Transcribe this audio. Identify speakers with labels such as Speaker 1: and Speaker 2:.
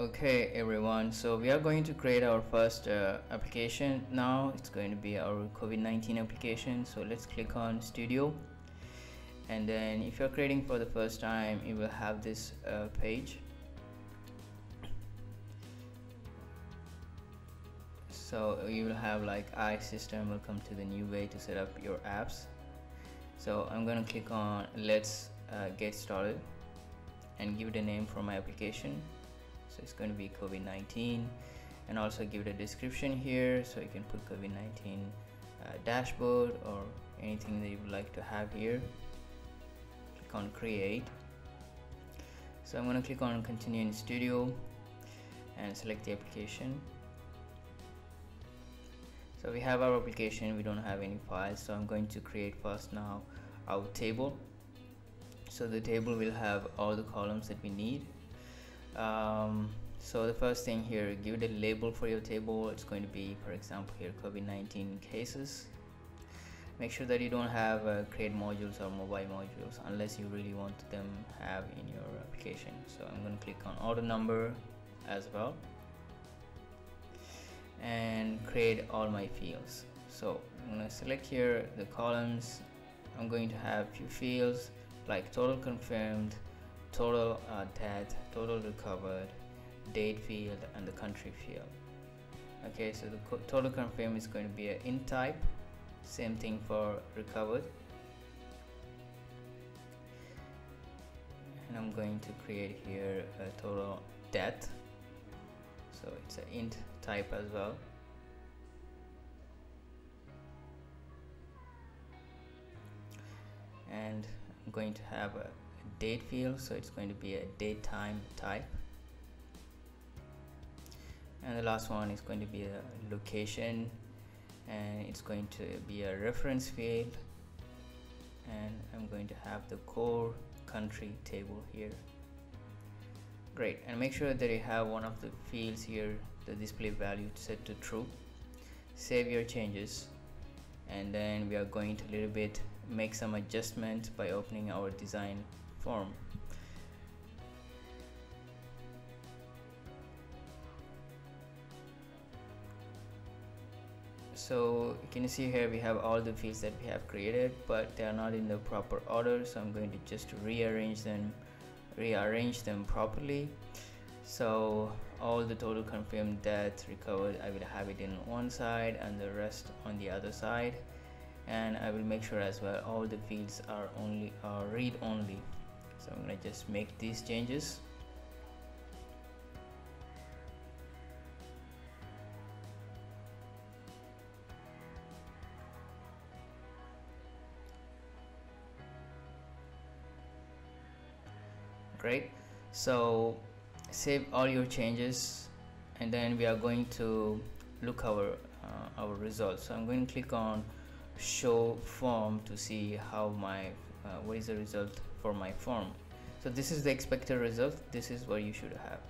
Speaker 1: okay everyone. So we are going to create our first uh, application. Now it's going to be our COVID-19 application. So let's click on studio. And then if you're creating for the first time you will have this uh, page. So you will have like i system welcome to the new way to set up your apps. So I'm gonna click on let's uh, get started and give it a name for my application so it's going to be COVID-19 and also give it a description here so you can put COVID-19 uh, dashboard or anything that you would like to have here. Click on create. So I'm going to click on continue in studio and select the application. So we have our application we don't have any files so I'm going to create first now our table. So the table will have all the columns that we need um, so the first thing here give a label for your table. It's going to be for example here COVID-19 cases. Make sure that you don't have uh, create modules or mobile modules unless you really want them have in your application. So I'm going to click on auto number as well and create all my fields. So I'm going to select here the columns. I'm going to have few fields like total confirmed total uh, death total recovered date field and the country field. Okay so the total confirmed is going to be an int type. Same thing for recovered. And I'm going to create here a total death. So it's an int type as well. And I'm going to have a date field so it's going to be a date time type. And the last one is going to be a location and it's going to be a reference field. And I'm going to have the core country table here. Great and make sure that you have one of the fields here the display value set to true. Save your changes and then we are going to a little bit make some adjustment by opening our design form. So you can you see here we have all the fields that we have created but they are not in the proper order so I'm going to just rearrange them rearrange them properly. So all the total confirmed death recovered I will have it in one side and the rest on the other side. And I will make sure as well all the fields are only are read only so I'm gonna just make these changes. Great. So save all your changes and then we are going to look our uh, our results. So I'm going to click on show form to see how my uh, what is the result for my form. So this is the expected result. This is what you should have